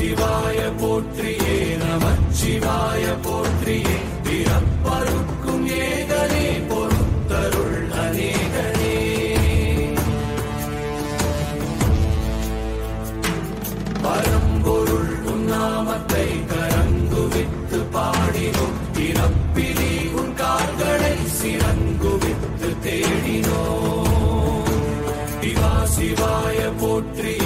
சிவாய போற்றியே நம சிவாய போற்றியே. பிறப்பருக்கும் ஏகனே பொறுத்தருள் அநேகனே. பரம்பொருள் உன்னாமத்தை கரங்குவித்து பாடினோம். பிறப்பிலே உன் கார்களை சிறங்குவித்து தேடினோம். சிவா சிவாய போற்றியே.